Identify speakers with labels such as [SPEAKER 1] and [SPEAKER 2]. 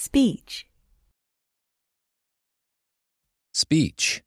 [SPEAKER 1] Speech.
[SPEAKER 2] Speech.